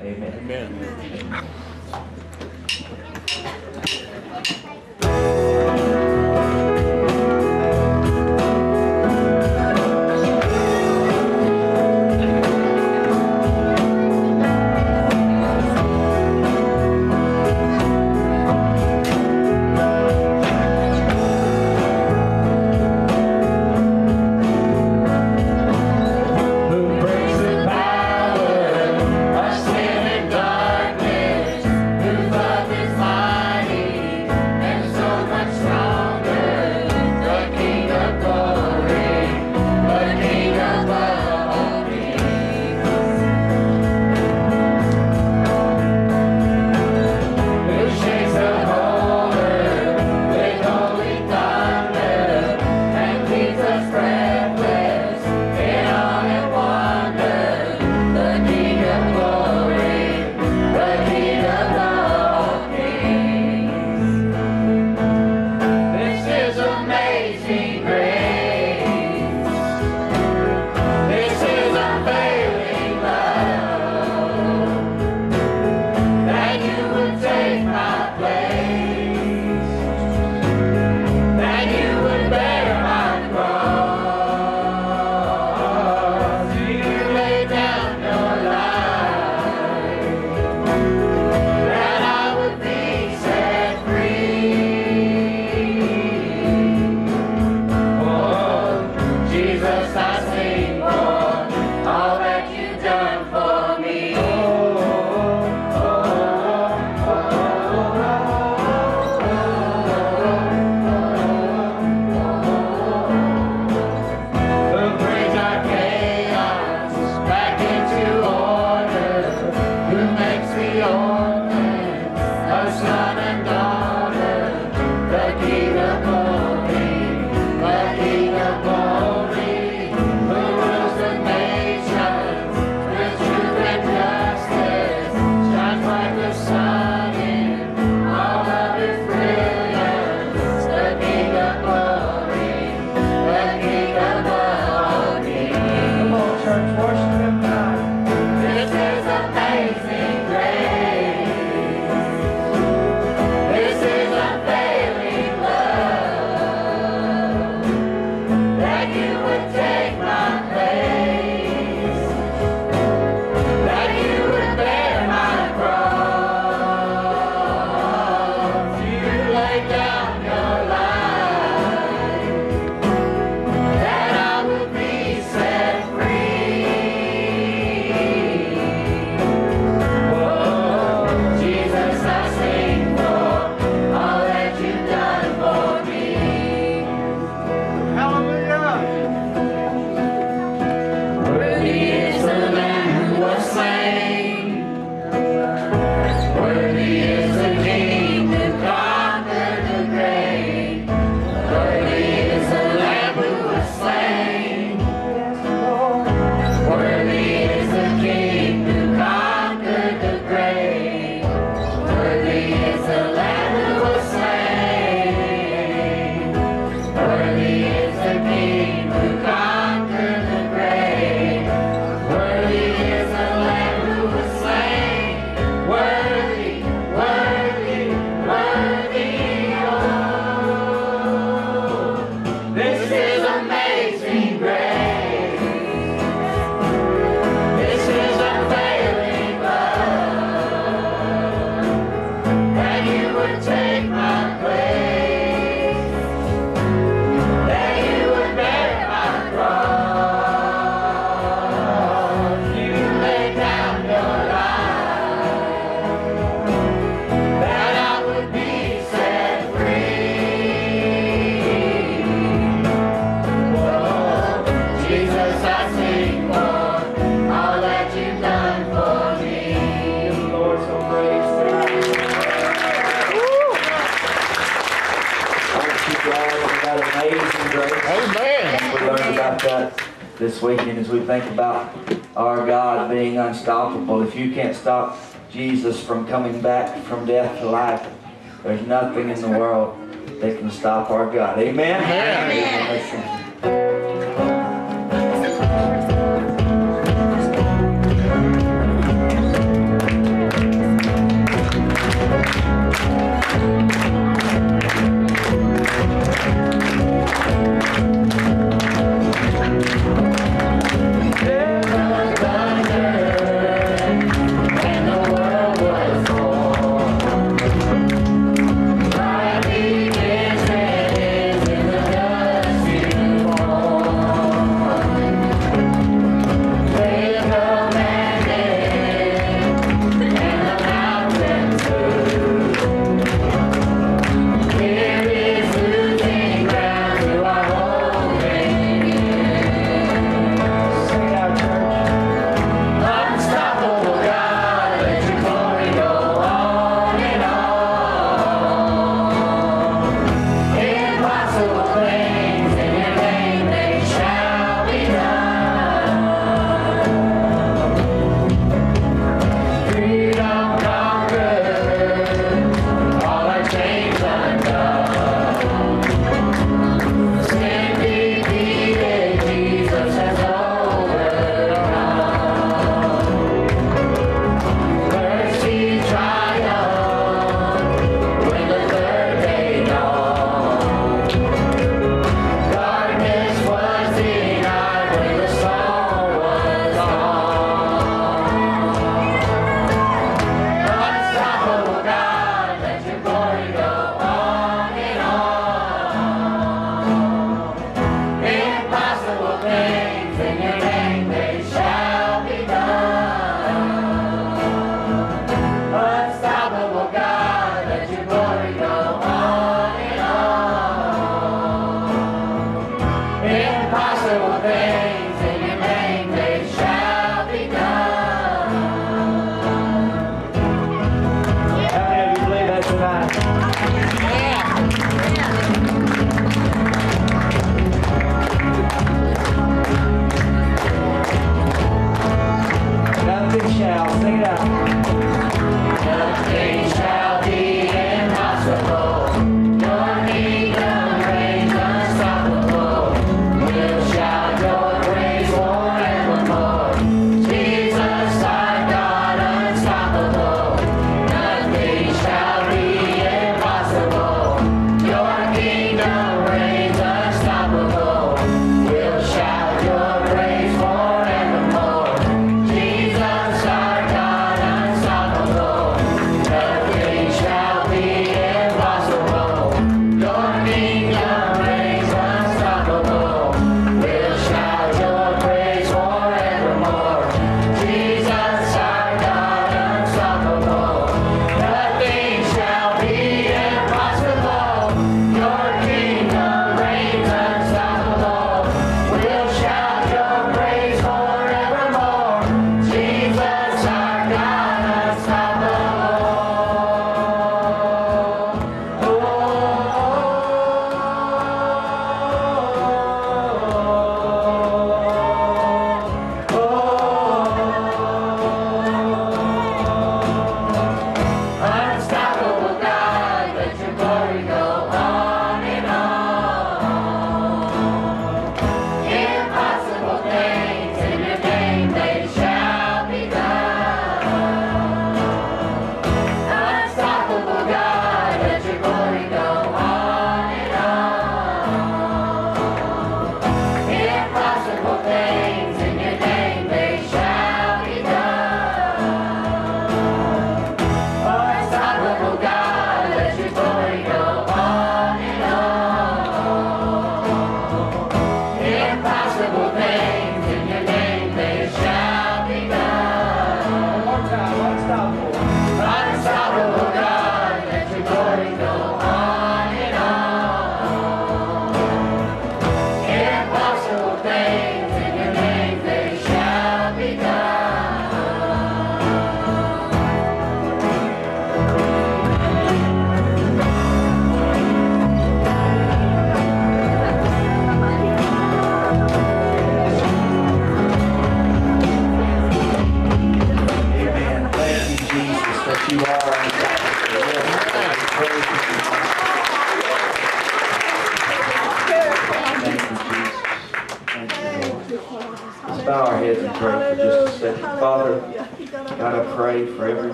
Amen. Amen. Amen. this weekend as we think about our God being unstoppable. If you can't stop Jesus from coming back from death to life, there's nothing in the world that can stop our God. Amen? Amen. Amen.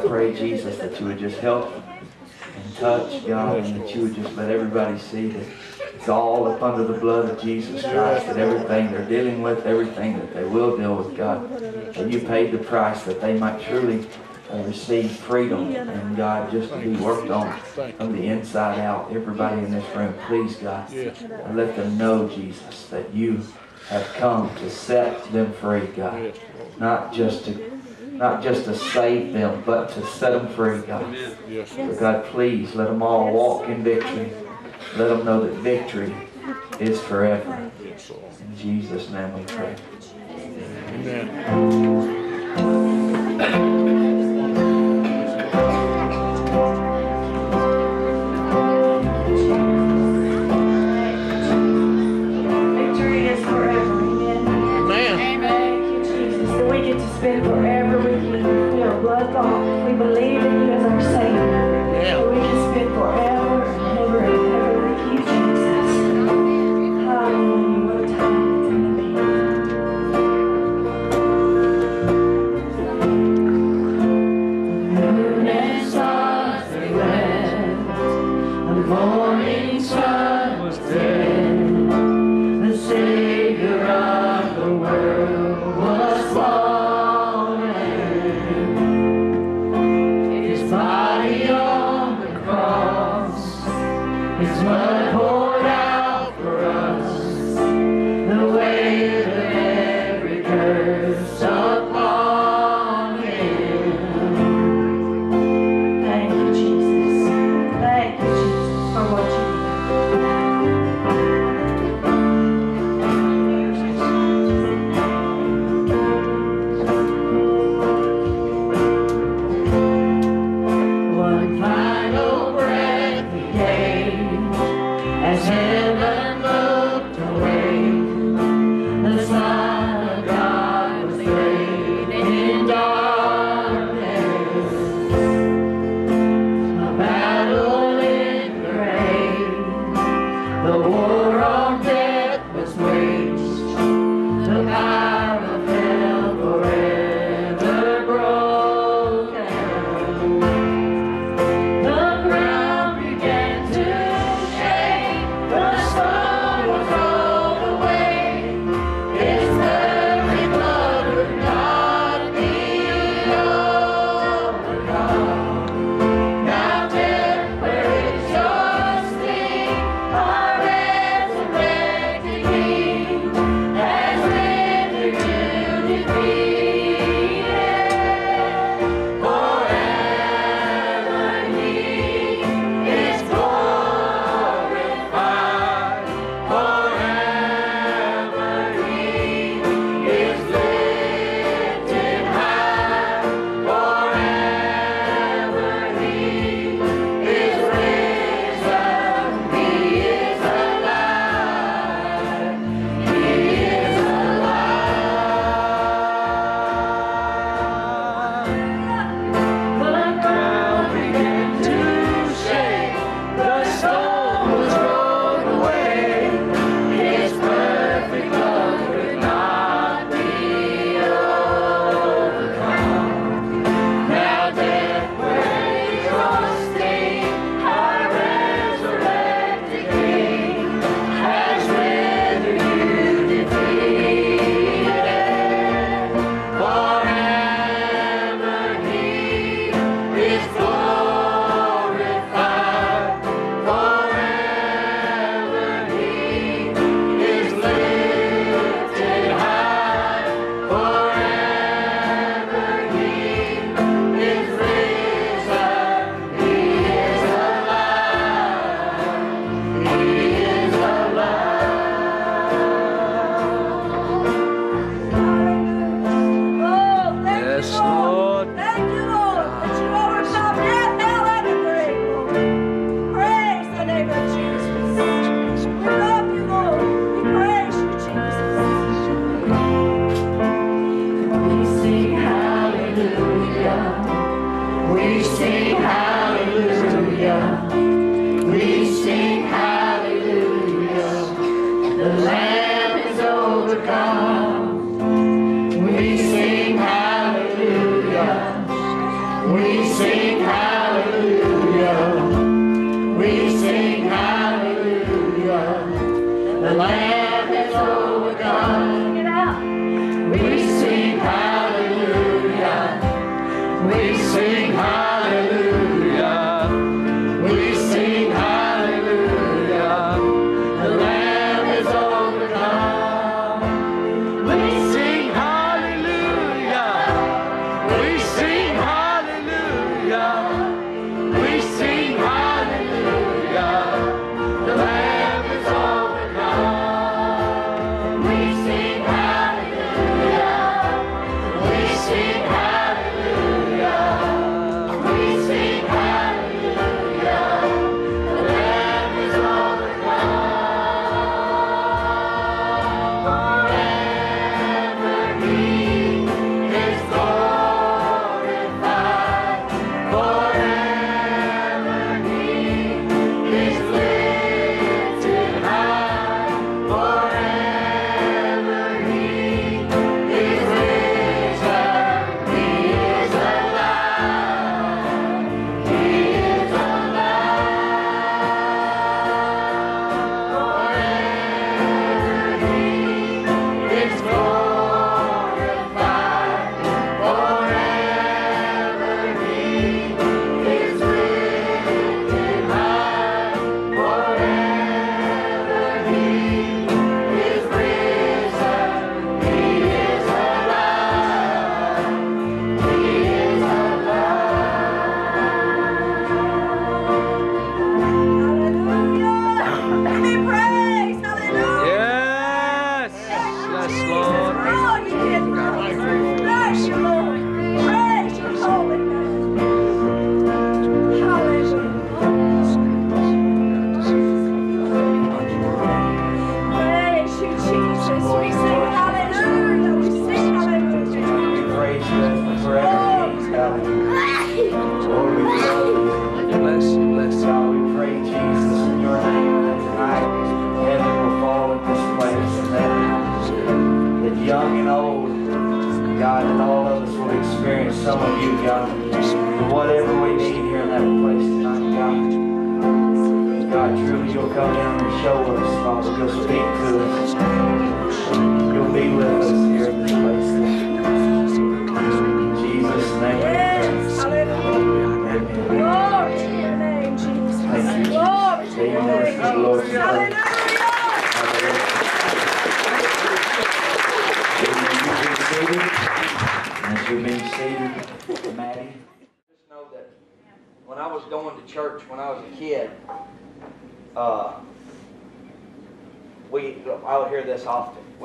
I pray, Jesus, that you would just help and touch, God, and that you would just let everybody see that it's all up under the blood of Jesus Christ, that everything they're dealing with, everything that they will deal with, God, that you paid the price that they might truly uh, receive freedom and God just to be worked on from the inside out. Everybody in this room, please, God, let them know, Jesus, that you have come to set them free, God, not just to not just to save them, but to set them free, God. So God, please let them all walk in victory. Let them know that victory is forever. In Jesus' name we pray. Amen.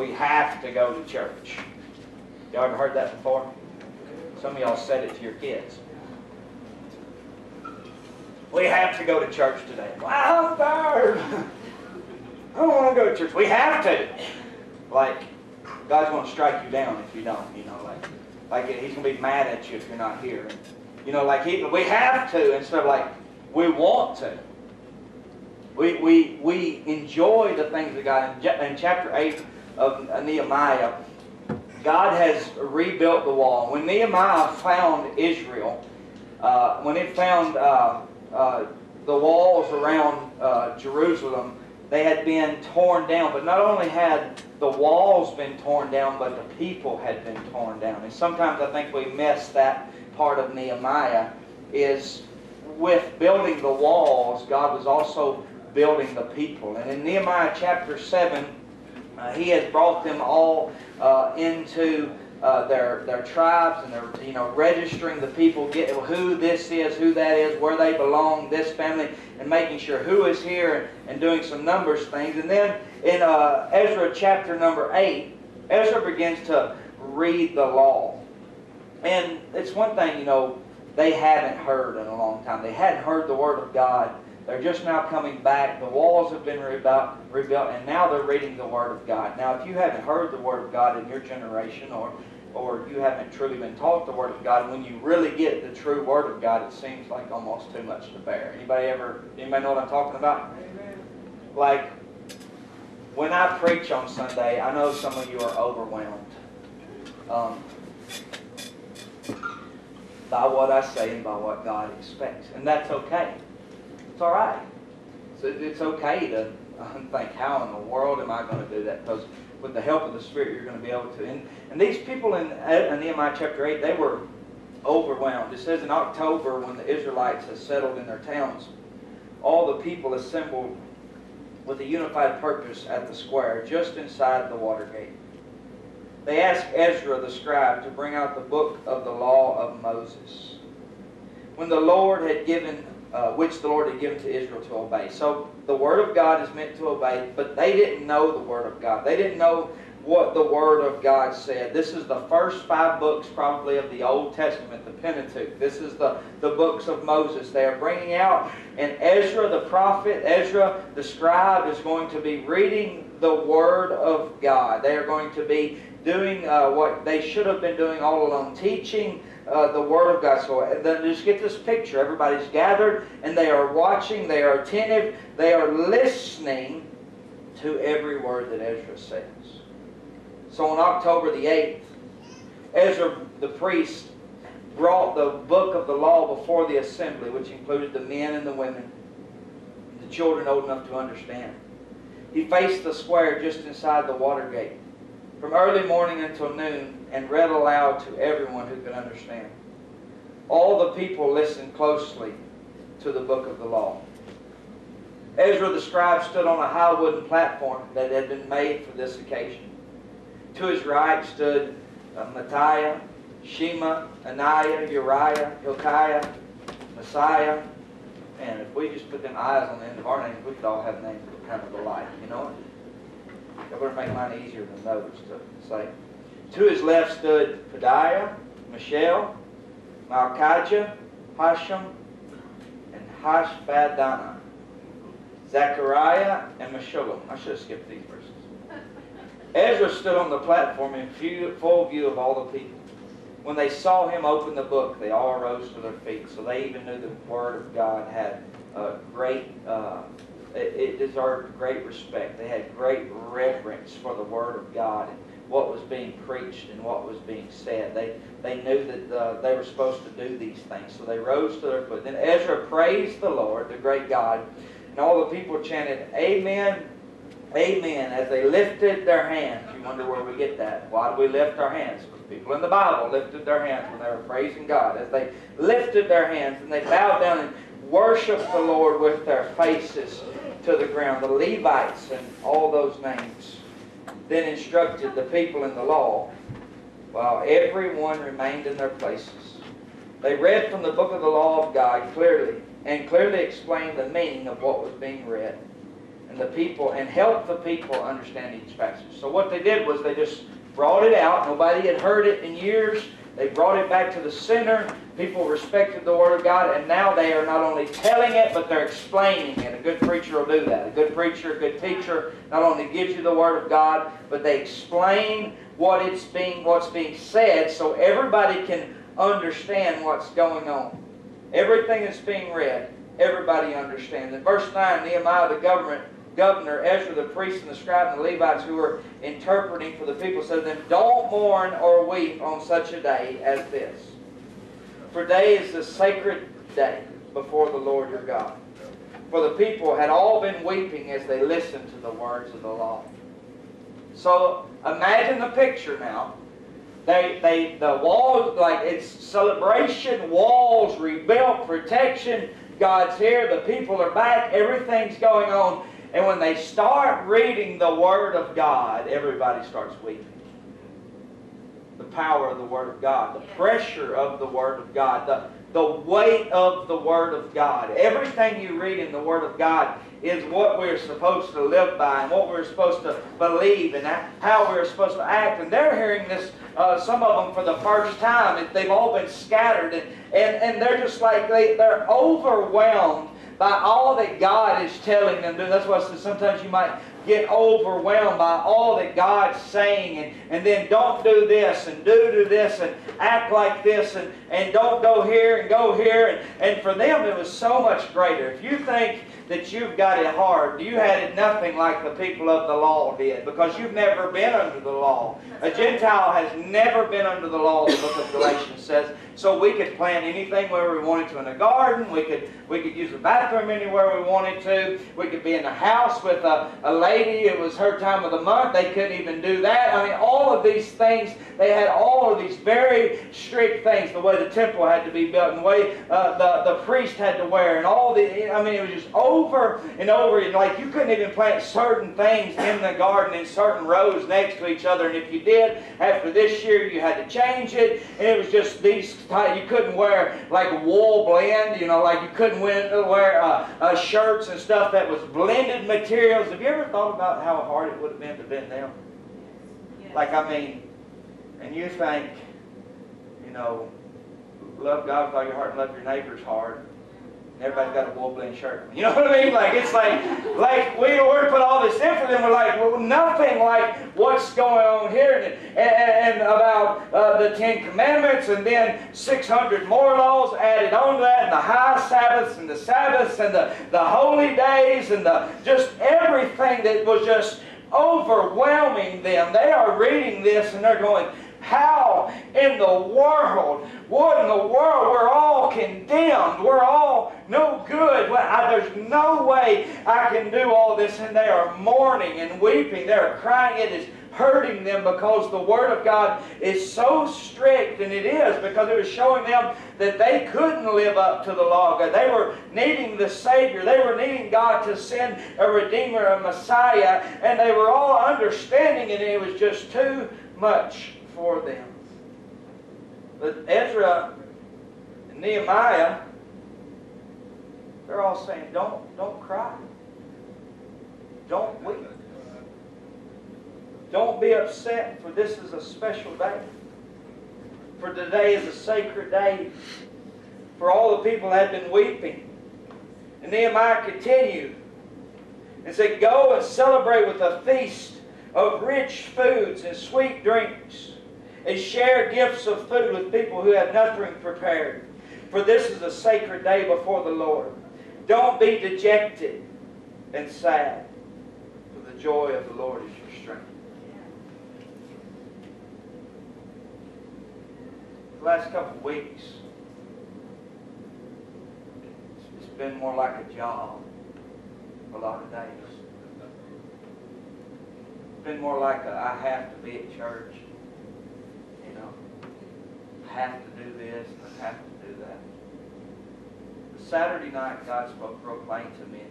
We have to go to church. Y'all ever heard that before? Some of y'all said it to your kids. We have to go to church today. Wow, I'm tired. I don't want to go to church. We have to. Like, God's going to strike you down if you don't. You know, like, like He's going to be mad at you if you're not here. You know, like he, we have to instead of like we want to. We, we, we enjoy the things of God. In chapter 8 of Nehemiah, God has rebuilt the wall. When Nehemiah found Israel, uh, when he found uh, uh, the walls around uh, Jerusalem, they had been torn down. But not only had the walls been torn down, but the people had been torn down. And sometimes I think we miss that part of Nehemiah is with building the walls, God was also building the people. And in Nehemiah chapter 7, uh, he has brought them all uh, into uh, their their tribes and they're you know registering the people, get who this is, who that is, where they belong, this family, and making sure who is here and doing some numbers things. And then in uh, Ezra chapter number eight, Ezra begins to read the law, and it's one thing you know they haven't heard in a long time. They hadn't heard the word of God. They're just now coming back. The walls have been rebuilt, rebuilt, and now they're reading the Word of God. Now, if you haven't heard the Word of God in your generation, or or you haven't truly been taught the Word of God, when you really get the true Word of God, it seems like almost too much to bear. Anybody ever? Anybody know what I'm talking about? Like when I preach on Sunday, I know some of you are overwhelmed um, by what I say and by what God expects, and that's okay. It's all right. So it's okay to um, think, how in the world am I going to do that? Because with the help of the Spirit, you're going to be able to. And, and these people in, uh, in Nehemiah chapter 8, they were overwhelmed. It says in October, when the Israelites had settled in their towns, all the people assembled with a unified purpose at the square, just inside the water gate. They asked Ezra the scribe to bring out the book of the law of Moses. When the Lord had given uh, which the Lord had given to Israel to obey. So the Word of God is meant to obey, but they didn't know the Word of God. They didn't know what the Word of God said. This is the first five books, probably, of the Old Testament, the Pentateuch. This is the, the books of Moses. They are bringing out, and Ezra the prophet, Ezra the scribe, is going to be reading the Word of God. They are going to be doing uh, what they should have been doing all along, teaching uh, the Word of God. So then just get this picture. Everybody's gathered and they are watching, they are attentive, they are listening to every word that Ezra says. So on October the 8th, Ezra the priest brought the book of the law before the assembly, which included the men and the women, the children old enough to understand. He faced the square just inside the water gate from early morning until noon and read aloud to everyone who could understand. All the people listened closely to the book of the law. Ezra the scribe stood on a high wooden platform that had been made for this occasion. To his right stood uh, Matthiah, Shema, Ananiah, Uriah, Hilkiah, Maaseiah, and if we just put them eyes on the end of our names, we could all have names that kind of alike, you know? That would make mine easier than those to say. To his left stood Pedaiah, Mishael, Malkijah, Hashum, and Hashbaddanah, Zechariah, and Meshullam. I should have skipped these verses. Ezra stood on the platform in full view of all the people. When they saw him open the book, they all rose to their feet. So they even knew the Word of God had a great uh, it, it deserved great respect. They had great reverence for the Word of God and what was being preached and what was being said. They, they knew that uh, they were supposed to do these things. So they rose to their foot. Then Ezra praised the Lord, the great God, and all the people chanted, Amen, Amen, as they lifted their hands. You wonder where we get that. Why do we lift our hands? People in the Bible lifted their hands when they were praising God. As they lifted their hands and they bowed down and worshiped the Lord with their faces to the ground. The Levites and all those names then instructed the people in the law while everyone remained in their places. They read from the book of the law of God clearly and clearly explained the meaning of what was being read and the people and helped the people understand each passage. So what they did was they just brought it out. Nobody had heard it in years. They brought it back to the center. People respected the Word of God, and now they are not only telling it, but they're explaining it. A good preacher will do that. A good preacher, a good teacher, not only gives you the Word of God, but they explain what it's being, what's being said, so everybody can understand what's going on. Everything that's being read, everybody understands. In verse 9, Nehemiah, the government governor, Ezra, the priest, and the scribe, and the Levites who were interpreting for the people, said to them, Don't mourn or weep on such a day as this. For day is the sacred day before the Lord your God. For the people had all been weeping as they listened to the words of the law. So imagine the picture now. They, they, the walls, like it's celebration, walls rebuilt, protection. God's here, the people are back, everything's going on. And when they start reading the Word of God, everybody starts weeping. The power of the Word of God, the pressure of the Word of God, the, the weight of the Word of God. Everything you read in the Word of God is what we're supposed to live by and what we're supposed to believe and how we're supposed to act. And they're hearing this, uh, some of them for the first time. They've all been scattered and, and, and they're just like, they, they're overwhelmed by all that God is telling them. That's why sometimes you might get overwhelmed by all that God's saying and, and then don't do this and do do this and act like this and, and don't go here and go here. And, and for them it was so much greater. If you think that you've got it hard. You had it nothing like the people of the law did because you've never been under the law. A Gentile has never been under the law, the book of Galatians says. So we could plant anything where we wanted to in a garden. We could we could use the bathroom anywhere we wanted to. We could be in the house with a, a lady. It was her time of the month. They couldn't even do that. I mean, all of these things, they had all of these very strict things. The way the temple had to be built and the way uh, the, the priest had to wear and all the, I mean, it was just over and over. And like you couldn't even plant certain things in the garden in certain rows next to each other. And if you did, after this year, you had to change it. And it was just these you couldn't wear like wool blend, you know, like you couldn't wear uh, uh, shirts and stuff that was blended materials. Have you ever thought about how hard it would have been to bend them? Yes. Like, I mean, and you think, you know, love God with all your heart and love your neighbors hard. Everybody's got a wool blend shirt. You know what I mean? Like it's like like we were put all this in for them. We're like well, nothing like what's going on here, and, and, and about uh, the Ten Commandments, and then 600 more laws added on to that, and the high Sabbaths, and the Sabbaths, and the the holy days, and the just everything that was just overwhelming them. They are reading this and they're going, how in the world? What in the world? We're all condemned. We're all no good. There's no way I can do all this. And they are mourning and weeping. They're crying. It is hurting them because the Word of God is so strict, and it is because it was showing them that they couldn't live up to the law God. They were needing the Savior. They were needing God to send a Redeemer, a Messiah, and they were all understanding it, and it was just too much for them. But Ezra and Nehemiah, they're all saying, don't, don't cry. Don't weep. Don't be upset, for this is a special day. For today is a sacred day. For all the people had been weeping. And Nehemiah continued and said, Go and celebrate with a feast of rich foods and sweet drinks and share gifts of food with people who have nothing prepared. For this is a sacred day before the Lord. Don't be dejected and sad, for the joy of the Lord is your strength. The last couple of weeks, it's been more like a job a lot of days. It's been more like a, I have to be at church have to do this and I have to do that. Saturday night, God spoke real plain to me.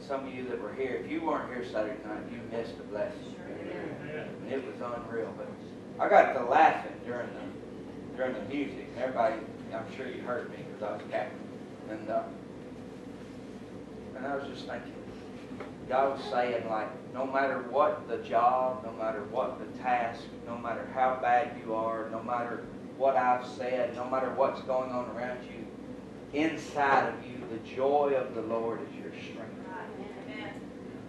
Some of you that were here, if you weren't here Saturday night, you missed a blessing. And it was unreal. But I got to laughing during the during the music. Everybody, I'm sure you heard me because I was cackling. And uh, and I was just thinking, God was saying like, no matter what the job, no matter what the task, no matter how bad you are, no matter what I've said, no matter what's going on around you, inside of you, the joy of the Lord is your strength.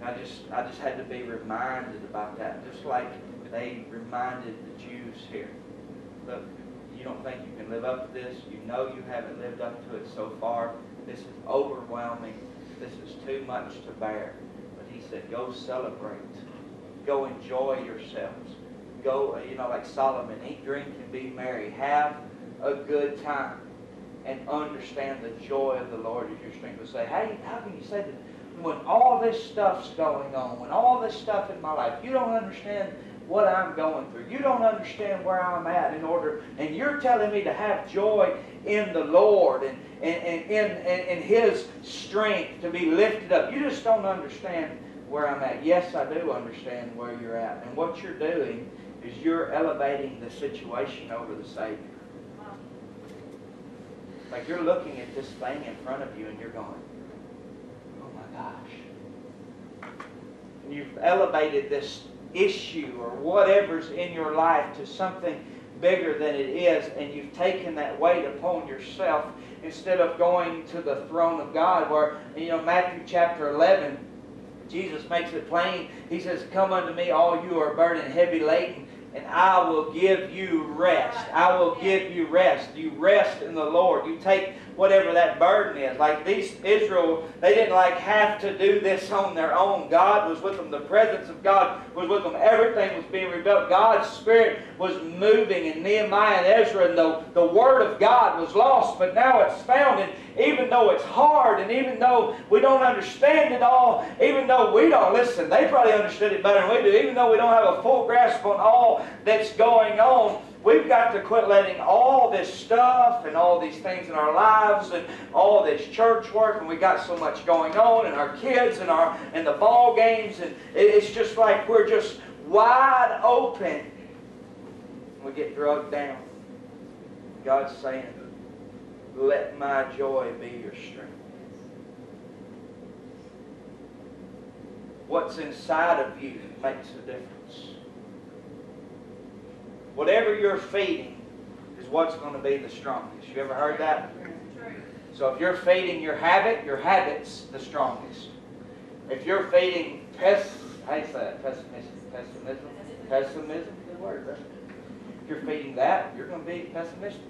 I just, I just had to be reminded about that, just like they reminded the Jews here. Look, you don't think you can live up to this. You know you haven't lived up to it so far. This is overwhelming. This is too much to bear. Said, go celebrate. Go enjoy yourselves. Go, you know, like Solomon, eat, drink, and be merry. Have a good time. And understand the joy of the Lord is your strength. To say, hey, how can you say that? when all this stuff's going on, when all this stuff in my life, you don't understand what I'm going through. You don't understand where I'm at in order, and you're telling me to have joy in the Lord and, and, and in His strength to be lifted up. You just don't understand where I'm at. Yes, I do understand where you're at. And what you're doing is you're elevating the situation over the Savior. Like you're looking at this thing in front of you and you're going, oh my gosh. And you've elevated this issue or whatever's in your life to something bigger than it is, and you've taken that weight upon yourself instead of going to the throne of God, where, you know, Matthew chapter 11, Jesus makes it plain. He says, Come unto me, all you are burdened heavy laden, and I will give you rest. I will give you rest. You rest in the Lord. You take whatever that burden is. Like these Israel, they didn't like have to do this on their own. God was with them. The presence of God was with them. Everything was being rebuilt. God's Spirit was moving in Nehemiah and Ezra, and the, the Word of God was lost, but now it's found. And even though it's hard, and even though we don't understand it all, even though we don't listen, they probably understood it better than we do, even though we don't have a full grasp on all that's going on, We've got to quit letting all this stuff and all these things in our lives and all this church work and we got so much going on and our kids and our and the ball games and it's just like we're just wide open. We get drugged down. God's saying, let my joy be your strength. What's inside of you makes a difference. Whatever you're feeding is what's going to be the strongest. You ever heard that? So if you're feeding your habit, your habit's the strongest. If you're feeding pes, how you say that? Pessimism, pessimism, pessimism. Good word? If you're feeding that, you're going to be pessimistic.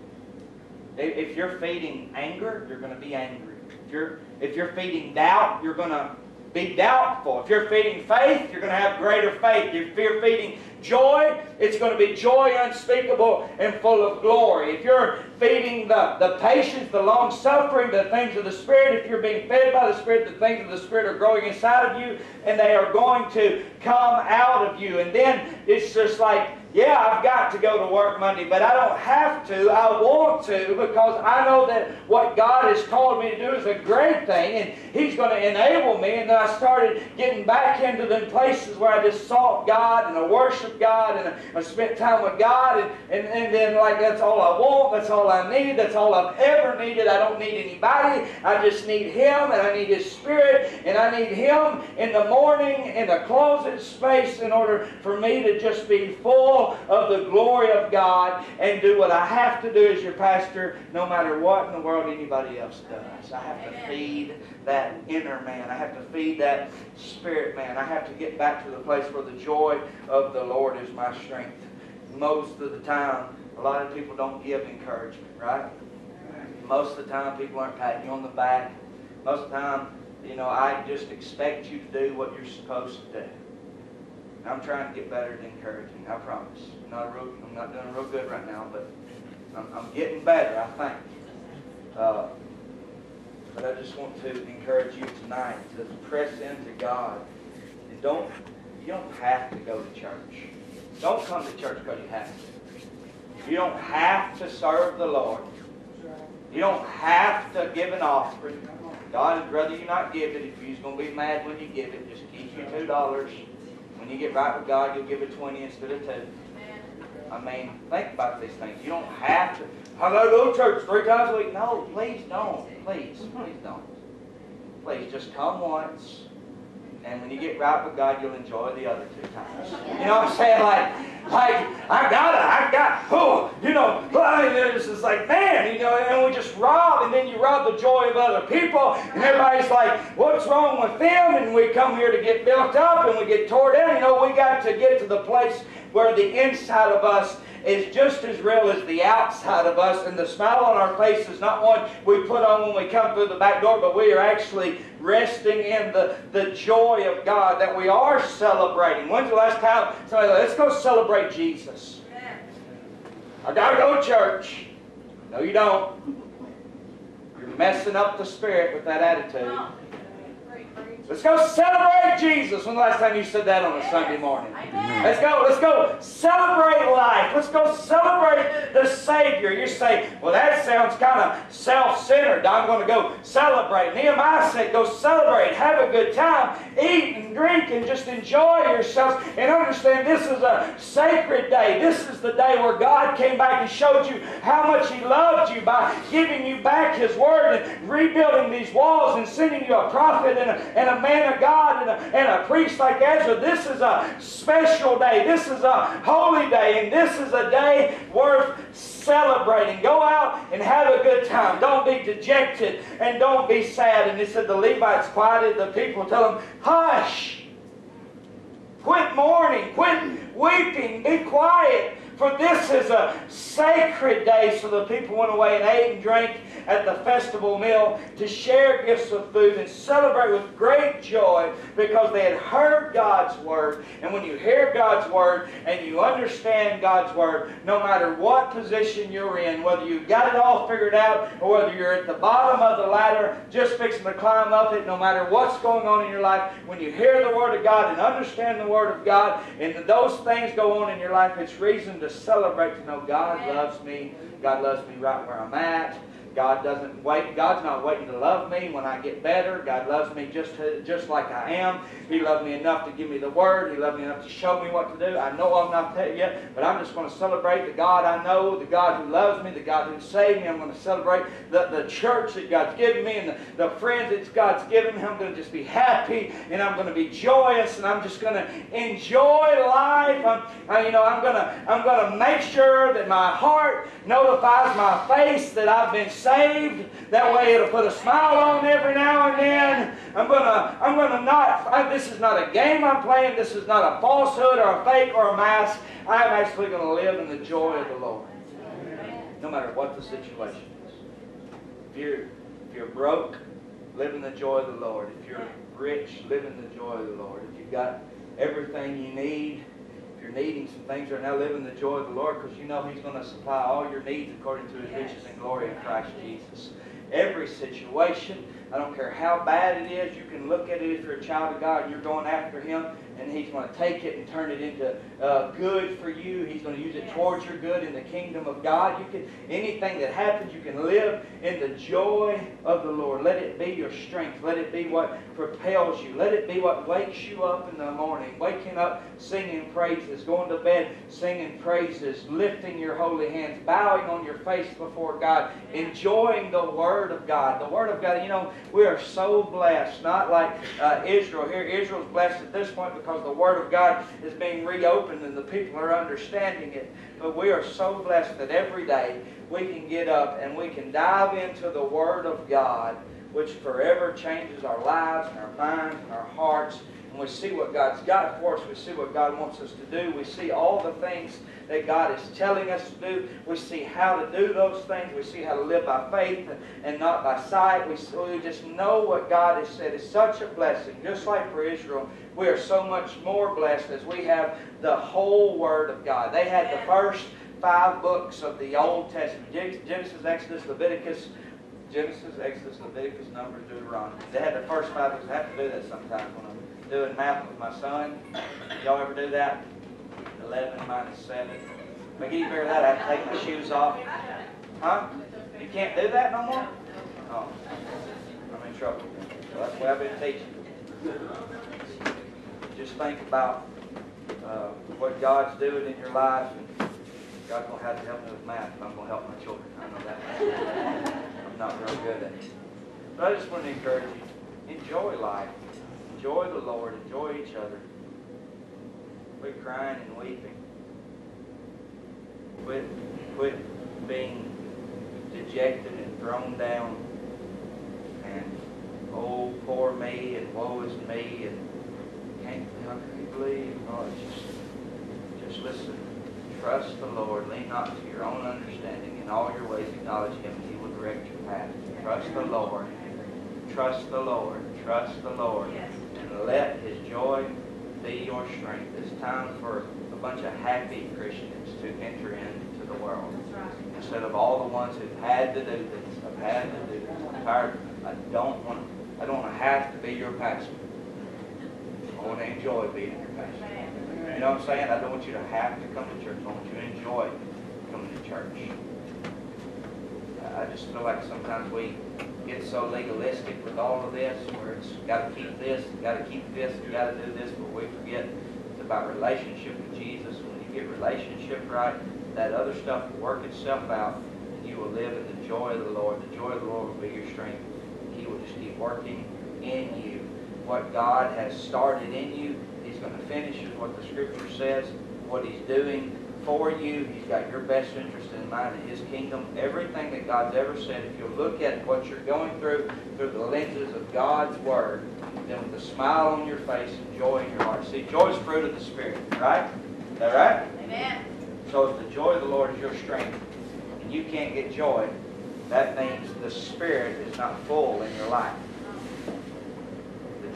If you're feeding anger, you're going to be angry. If you're if you're feeding doubt, you're going to be doubtful. If you're feeding faith, you're going to have greater faith. If you're feeding joy, it's going to be joy unspeakable and full of glory. If you're feeding the, the patience, the long suffering, the things of the Spirit, if you're being fed by the Spirit, the things of the Spirit are growing inside of you and they are going to come out of you. And then it's just like yeah, I've got to go to work Monday, but I don't have to. I want to because I know that what God has called me to do is a great thing, and He's going to enable me. And then I started getting back into the places where I just sought God and I worshiped God and I spent time with God, and, and, and then like that's all I want, that's all I need, that's all I've ever needed. I don't need anybody. I just need Him, and I need His Spirit, and I need Him in the morning in the closet space in order for me to just be full of the glory of God and do what I have to do as your pastor, no matter what in the world anybody else does. I have to feed that inner man. I have to feed that spirit man. I have to get back to the place where the joy of the Lord is my strength. Most of the time, a lot of people don't give encouragement, right? Most of the time, people aren't patting you on the back. Most of the time, you know, I just expect you to do what you're supposed to do. I'm trying to get better at encouraging. I promise. I'm not real, I'm not doing real good right now, but I'm, I'm getting better. I think. Uh, but I just want to encourage you tonight to press into God and don't you don't have to go to church. Don't come to church because you have to. You don't have to serve the Lord. You don't have to give an offering. God would rather you not give it. If you're going to be mad when you give it, just keep your two dollars when you get right with God, you'll give a 20 instead of 2. I mean, think about these things. You don't have to. I go to church three times a week. No, please don't. Please, please don't. Please, just come once. And when you get right with God, you'll enjoy the other two times. You know what I'm saying? Like, like I gotta, I got, oh, you know, oh, But it's just like, man, you know, and we just rob, and then you rob the joy of other people, and everybody's like, what's wrong with them? And we come here to get built up, and we get tore down. You know, we got to get to the place where the inside of us is just as real as the outside of us, and the smile on our face is not one we put on when we come through the back door, but we are actually resting in the, the joy of God that we are celebrating. When's the last time somebody let's go celebrate Jesus? I gotta go to church. No, you don't. You're messing up the spirit with that attitude. Let's go celebrate Jesus. When the last time you said that on a Sunday morning? Let's go, let's go celebrate life. Let's go celebrate the Savior. You say, well, that sounds kind of self-centered. I'm going to go celebrate. Nehemiah said, go celebrate, have a good time, eat and drink and just enjoy yourselves and understand this is a sacred day. This is the day where God came back and showed you how much He loved you by giving you back His Word and rebuilding these walls and sending you a prophet and a, and a man of God and a, and a priest like Ezra. This is a special day. This is a holy day. And this is a day worth celebrating. Go out and have a good time. Don't be dejected and don't be sad. And he said the Levites quieted the people. Tell them, hush. Quit mourning. Quit weeping. Be quiet. For this is a sacred day. So the people went away and ate and drank at the festival meal to share gifts of food and celebrate with great joy because they had heard God's word. And when you hear God's word and you understand God's word, no matter what position you're in, whether you've got it all figured out or whether you're at the bottom of the ladder just fixing to climb up it, no matter what's going on in your life, when you hear the word of God and understand the word of God and those things go on in your life, it's reason to celebrate to know God loves me. God loves me right where I'm at. God doesn't wait. God's not waiting to love me when I get better. God loves me just to, just like I am. He loved me enough to give me the word. He loved me enough to show me what to do. I know I'm not there yet, but I'm just going to celebrate the God I know, the God who loves me, the God who saved me. I'm going to celebrate the, the church that God's given me and the, the friends that God's given me. I'm going to just be happy and I'm going to be joyous and I'm just going to enjoy life. I'm, I, you know, I'm going to I'm going to make sure that my heart notifies my face that I've been saved saved. That way it'll put a smile on every now and then. I'm gonna, I'm gonna not, I, this is not a game I'm playing. This is not a falsehood or a fake or a mask. I'm actually gonna live in the joy of the Lord. No matter what the situation is. If you're, if you're broke, live in the joy of the Lord. If you're rich, live in the joy of the Lord. If you've got everything you need, needing some things. Right now, live in the joy of the Lord because you know He's going to supply all your needs according to His riches and glory in Christ Jesus. Every situation, I don't care how bad it is, you can look at it if you're a child of God and you're going after Him and He's going to take it and turn it into uh, good for you. He's going to use it towards your good in the kingdom of God. You can anything that happens, you can live in the joy of the Lord. Let it be your strength. Let it be what propels you. Let it be what wakes you up in the morning. Waking up singing praises, going to bed singing praises, lifting your holy hands, bowing on your face before God, enjoying the Word of God. The Word of God, you know, we are so blessed. Not like uh, Israel here. Israel's blessed at this point because the Word of God is being reopened and the people are understanding it. But we are so blessed that every day we can get up and we can dive into the Word of God, which forever changes our lives and our minds and our hearts. And we see what God's got for us. We see what God wants us to do. We see all the things that God is telling us to do. We see how to do those things. We see how to live by faith and not by sight. We, we just know what God has said. It's such a blessing. Just like for Israel, we are so much more blessed as we have the whole Word of God. They had the first five books of the Old Testament Genesis, Exodus, Leviticus, Genesis, Exodus, Leviticus, Numbers, Deuteronomy. They had the first five books. I have to do that sometimes when I'm doing math with my son. Y'all ever do that? 11 minus 7. McGee, you figure that I have to take my shoes off. Huh? You can't do that no more? Oh. I'm in trouble. Well, that's what I've been teaching. Just think about uh, what God's doing in your life. And God gonna have to help me with math, if I'm gonna help my children. I know that. I'm not real good at it. But I just want to encourage you, enjoy life. Enjoy the Lord. Enjoy each other. Quit crying and weeping. Quit, quit being dejected and thrown down. And, oh, poor me, and woe is me, and can't, I can't believe. Oh, it's just, just listen. Trust the Lord. Lean not to your own understanding. In all your ways acknowledge Him, and He will direct your path. Trust the Lord. Trust the Lord. Trust the Lord. And let His joy be your strength. It's time for a bunch of happy Christians to enter into the world. Instead of all the ones who've had to do this, have had to do this. I'm tired. I don't want I don't want to have to be your pastor. I want to enjoy being in your pastor. You know what I'm saying? I don't want you to have to come to church. I want you to enjoy coming to church. I just feel like sometimes we get so legalistic with all of this, where it's got to keep this, got to keep this, got to do this, but we forget it's about relationship with Jesus. When you get relationship right, that other stuff will work itself out, and you will live in the joy of the Lord. The joy of the Lord will be your strength. He will just keep working in you. What God has started in you, He's going to finish, is what the Scripture says. What He's doing for you, He's got your best interest in mind in His kingdom. Everything that God's ever said, if you look at what you're going through through the lenses of God's Word, then with a smile on your face and joy in your heart. See, joy is fruit of the Spirit, right? Is that right? Amen. So if the joy of the Lord is your strength, and you can't get joy, that means the Spirit is not full in your life.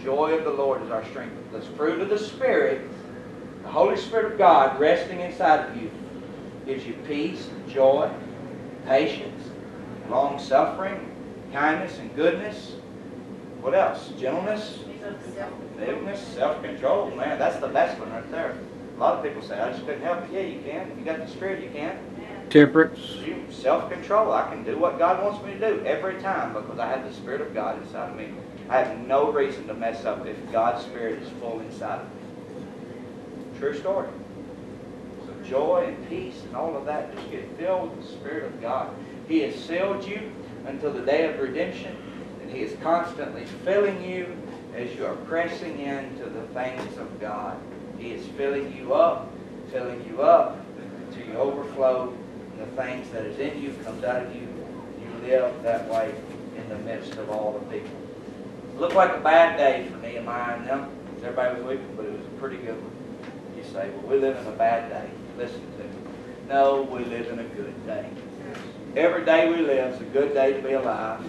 Joy of the Lord is our strength. The fruit of the Spirit, the Holy Spirit of God resting inside of you, gives you peace, joy, patience, long suffering, kindness, and goodness. What else? Gentleness, meekness, self-control. Man, that's the best one right there. A lot of people say, I just couldn't help it. Yeah, you can. If you got the Spirit, you can. Temperance. Self-control. I can do what God wants me to do every time because I have the Spirit of God inside of me. I have no reason to mess up if God's Spirit is full inside of me. True story. So joy and peace and all of that, just get filled with the Spirit of God. He has sealed you until the day of redemption, and He is constantly filling you as you are pressing into the things of God. He is filling you up, filling you up until you overflow. The things that is in you comes out of you. You live that way in the midst of all the people. It Looked like a bad day for Nehemiah and them. Everybody was weeping, but it was a pretty good one. You say, well, we live in a bad day. Listen to me. No, we live in a good day. Every day we live is a good day to be alive.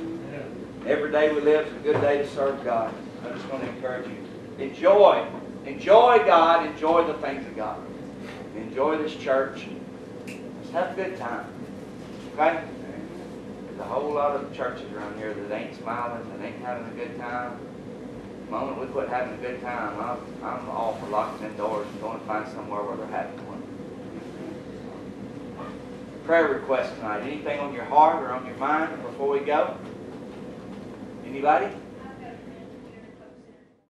Every day we live is a good day to serve God. I just want to encourage you. Enjoy. Enjoy God. Enjoy the things of God. Enjoy this church. Have a good time. Okay? There's a whole lot of churches around here that ain't smiling, that ain't having a good time. The moment we quit having a good time, I'm, I'm all for locking them doors and going to find somewhere where they're having one. Prayer request tonight. Anything on your heart or on your mind before we go? Anybody?